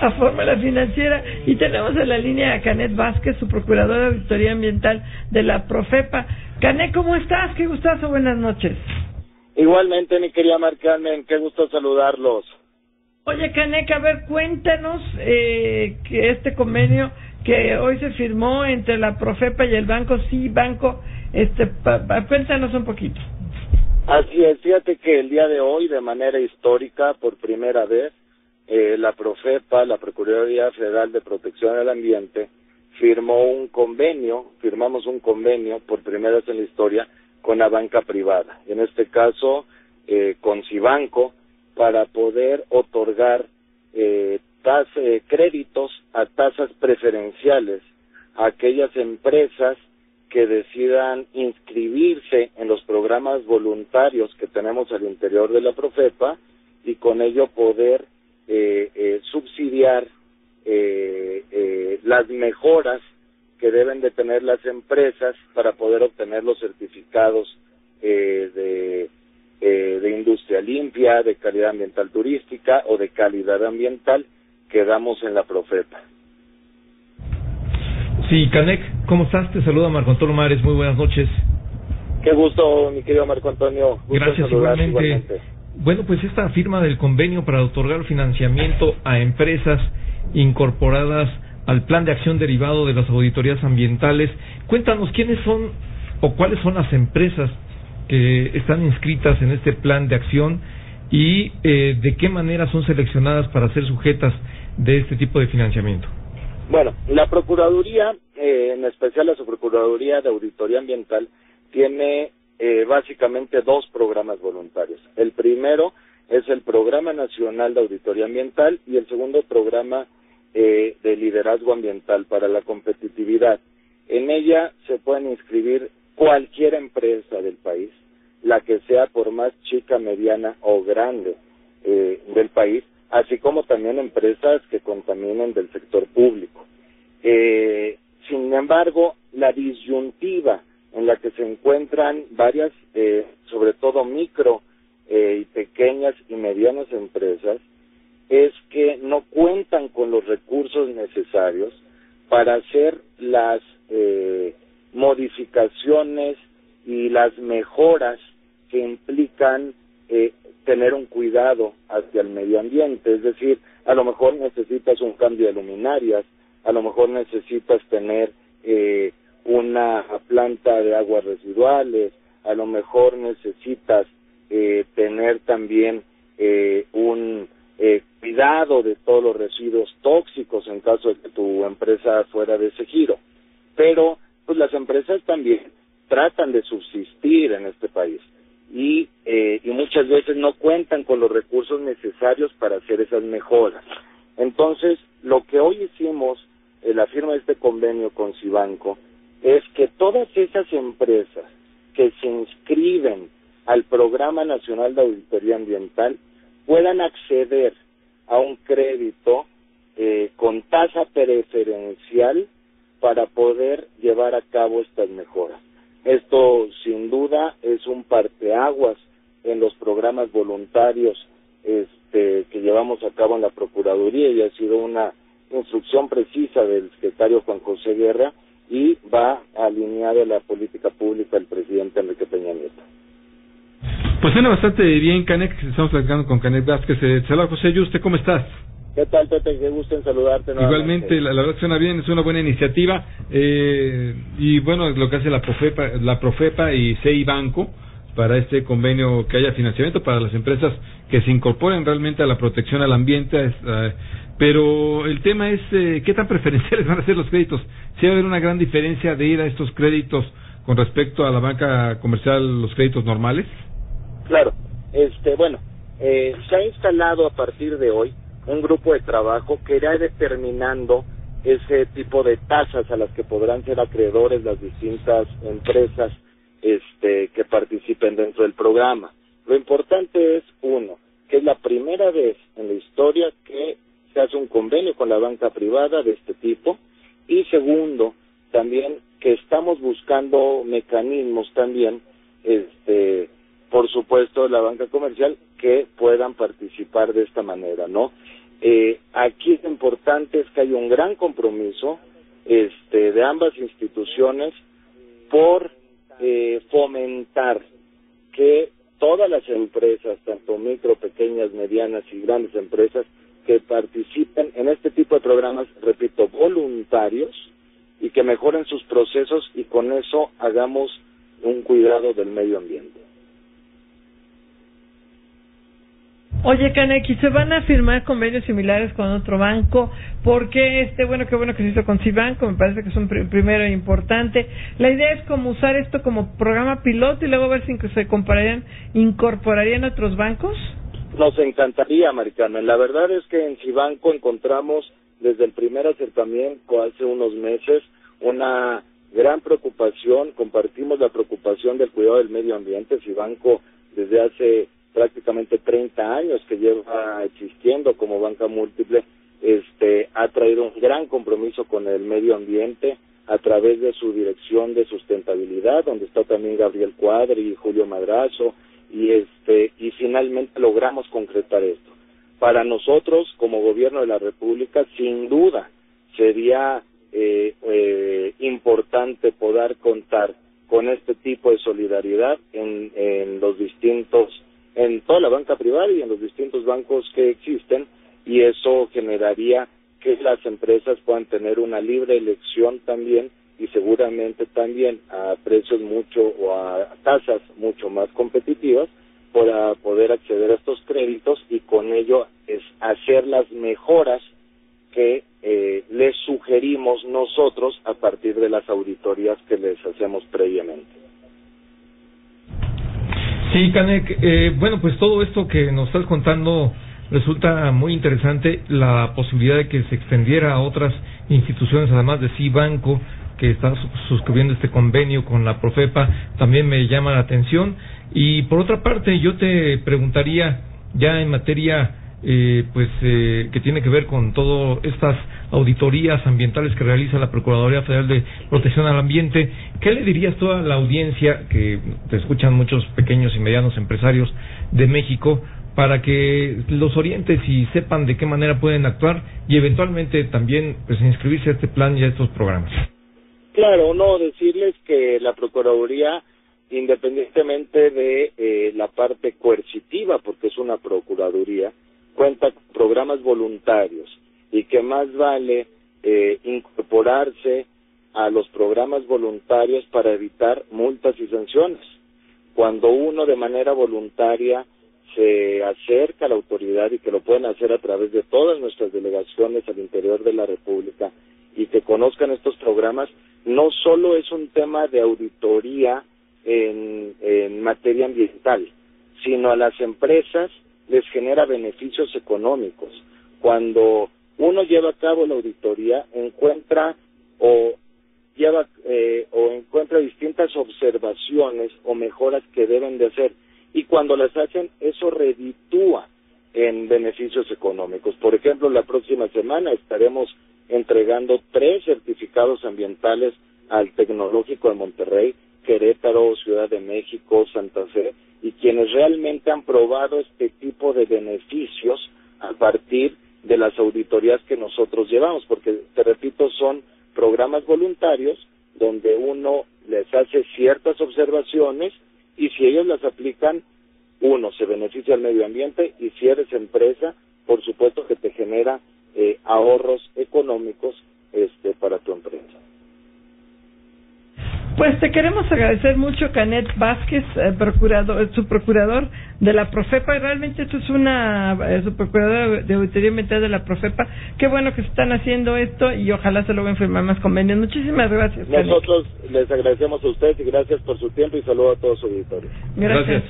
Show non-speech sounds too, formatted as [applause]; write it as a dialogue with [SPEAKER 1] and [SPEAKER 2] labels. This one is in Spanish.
[SPEAKER 1] a Fórmula Financiera y tenemos en la línea a Canet Vázquez, su procuradora de auditoría ambiental de la Profepa. Canet, ¿cómo estás? Qué gustazo, buenas noches.
[SPEAKER 2] Igualmente, mi querida Marcarmen, qué gusto saludarlos.
[SPEAKER 1] Oye, Canek, a ver, cuéntanos eh, que este convenio que hoy se firmó entre la Profepa y el Banco Sí Banco, este, cuéntanos un poquito.
[SPEAKER 2] Así es, fíjate que el día de hoy, de manera histórica, por primera vez, eh, la Profepa, la Procuraduría Federal de Protección del Ambiente, firmó un convenio, firmamos un convenio por primera vez en la historia con la banca privada, en este caso eh, con Cibanco, para poder otorgar eh, eh, créditos a tasas preferenciales a aquellas empresas que decidan inscribirse en los programas voluntarios que tenemos al interior de la Profepa y con ello poder eh, eh, subsidiar eh, eh, las mejoras que deben de tener las empresas para poder obtener los certificados eh, de, de industria limpia, de calidad ambiental turística o de calidad ambiental que damos en la Profepa.
[SPEAKER 3] Sí, Canec, ¿cómo estás? Te saluda Marco Antonio Mares, muy buenas noches.
[SPEAKER 2] Qué gusto, mi querido Marco Antonio.
[SPEAKER 3] Gracias, igualmente. Bueno, pues esta firma del convenio para otorgar financiamiento a empresas incorporadas al plan de acción derivado de las auditorías ambientales. Cuéntanos quiénes son o cuáles son las empresas que están inscritas en este plan de acción y eh, de qué manera son seleccionadas para ser sujetas de este tipo de financiamiento.
[SPEAKER 2] Bueno, la Procuraduría, eh, en especial la Subprocuraduría de Auditoría Ambiental, tiene eh, básicamente dos programas voluntarios. El primero es el Programa Nacional de Auditoría Ambiental y el segundo programa eh, de liderazgo ambiental para la competitividad. En ella se pueden inscribir cualquier empresa del país, la que sea por más chica, mediana o grande eh, del país, así como también empresas que contaminen del sector público. Eh, sin embargo, la disyuntiva en la que se encuentran varias, eh, sobre todo micro eh, y pequeñas y medianas empresas, es que no cuentan con los recursos necesarios para hacer las eh, modificaciones y las mejoras que implican eh, tener un cuidado hacia el medio ambiente. Es decir, a lo mejor necesitas un cambio de luminarias, a lo mejor necesitas tener eh, una planta de aguas residuales, a lo mejor necesitas eh, tener también eh, un eh, cuidado de todos los residuos tóxicos en caso de que tu empresa fuera de ese giro. Pero pues las empresas también tratan de subsistir en este país y, eh, y muchas veces no cuentan con los recursos necesarios para hacer esas mejoras. Entonces, lo que hoy hicimos, en la firma de este convenio con Cibanco, es que todas esas empresas que se inscriben al Programa Nacional de Auditoría Ambiental puedan acceder a un crédito eh, con tasa preferencial para poder llevar a cabo estas mejoras. Esto, sin duda, es un parteaguas en los programas voluntarios este, que llevamos a cabo en la Procuraduría y ha sido una instrucción precisa del secretario Juan José Guerra y va alineado a la política pública del presidente Enrique Peña Nieto.
[SPEAKER 3] Pues suena bastante bien, Canek. Estamos platicando con Canek Vázquez. Eh, saluda, José. ¿Y usted cómo está?
[SPEAKER 2] ¿Qué tal, Pepe? Qué gusto en saludarte.
[SPEAKER 3] Igualmente, la, la, verdad suena bien, es una buena iniciativa. Eh, y bueno, lo que hace la Profepa, la Profepa y CI Banco para este convenio que haya financiamiento para las empresas que se incorporen realmente a la protección al ambiente. Eh, pero el tema es eh, qué tan [laughs] preferenciales van a ser los créditos. Si va a haber una gran diferencia de ir a estos créditos con respecto a la banca comercial, los créditos normales.
[SPEAKER 2] Claro, este, bueno, eh, se ha instalado a partir de hoy un grupo de trabajo que irá determinando ese tipo de tasas a las que podrán ser acreedores las distintas empresas este, que participen dentro del programa. Lo importante es, uno, que es la primera vez en la historia que se hace un convenio con la banca privada de este tipo y segundo, también que estamos buscando mecanismos también, este, por supuesto, la banca comercial que puedan participar de esta manera, ¿no? Eh, aquí importante importante es que hay un gran compromiso este, de ambas instituciones por eh, fomentar que todas las empresas, tanto micro, pequeñas, medianas y grandes empresas, que participen en este tipo de programas, repito, voluntarios, y que mejoren sus procesos y con eso hagamos un cuidado del medio ambiente.
[SPEAKER 1] Oye, Kaneki, ¿se van a firmar convenios similares con otro banco? Porque, este, bueno, qué bueno que se hizo con Cibanco, me parece que es un primero importante. La idea es como usar esto como programa piloto y luego ver si se compararían, incorporarían otros bancos.
[SPEAKER 2] Nos encantaría, Maricarmen. La verdad es que en Cibanco encontramos desde el primer acercamiento hace unos meses una gran preocupación, compartimos la preocupación del cuidado del medio ambiente. Cibanco desde hace prácticamente 30 años que lleva existiendo como banca múltiple, este, ha traído un gran compromiso con el medio ambiente a través de su dirección de sustentabilidad, donde está también Gabriel Cuadri y Julio Madrazo, y este, y finalmente logramos concretar esto. Para nosotros, como gobierno de la República, sin duda sería eh, eh, importante poder contar con este tipo de solidaridad en, en los distintos en toda la banca privada y en los distintos bancos que existen y eso generaría que las empresas puedan tener una libre elección también y seguramente también a precios mucho o a tasas mucho más competitivas para poder acceder a estos créditos y con ello es hacer las mejoras que eh, les sugerimos nosotros a partir de las auditorías que les hacemos previamente.
[SPEAKER 4] Sí, Canek, eh, bueno, pues todo esto que nos estás contando resulta muy interesante, la posibilidad de que se extendiera a otras instituciones, además de Cibanco, que está suscribiendo este convenio con la Profepa, también me llama la atención. Y por otra parte, yo te preguntaría, ya en materia eh, pues eh, que tiene que ver con todas estas auditorías ambientales que realiza la Procuraduría Federal de Protección al Ambiente. ¿Qué le dirías tú a la audiencia que te escuchan muchos pequeños y medianos empresarios de México para que los orientes y sepan de qué manera pueden actuar y eventualmente también pues inscribirse a este plan y a estos programas?
[SPEAKER 2] Claro, no decirles que la Procuraduría independientemente de eh, la parte coercitiva, porque es una procuraduría, cuenta con programas voluntarios y que más vale eh, incorporarse a los programas voluntarios para evitar multas y sanciones. Cuando uno de manera voluntaria se acerca a la autoridad y que lo pueden hacer a través de todas nuestras delegaciones al interior de la República y que conozcan estos programas, no solo es un tema de auditoría en, en materia ambiental, sino a las empresas les genera beneficios económicos. Cuando uno lleva a cabo la auditoría, encuentra o lleva eh, o encuentra distintas observaciones o mejoras que deben de hacer y cuando las hacen eso reditúa en beneficios económicos. Por ejemplo, la próxima semana estaremos entregando tres certificados ambientales al Tecnológico de Monterrey, Querétaro, Ciudad de México, Santa Fe, y quienes realmente han probado este tipo de beneficios a partir de las auditorías que nosotros llevamos, porque te repito, son programas voluntarios donde uno les hace ciertas observaciones y si ellos las aplican, uno se beneficia al medio ambiente y si eres empresa, por supuesto que te genera eh, ahorros económicos este, para tu empresa.
[SPEAKER 1] Pues te queremos agradecer mucho, Canet Vázquez, eh, procurador, su procurador de la Profepa. Realmente esto es una eh, su procurador de auditoría ambiental de la Profepa. Qué bueno que están haciendo esto y ojalá se logren firmar más convenios. Muchísimas gracias.
[SPEAKER 2] Nosotros les agradecemos a ustedes y gracias por su tiempo y saludo a todos su auditorio.
[SPEAKER 1] gracias.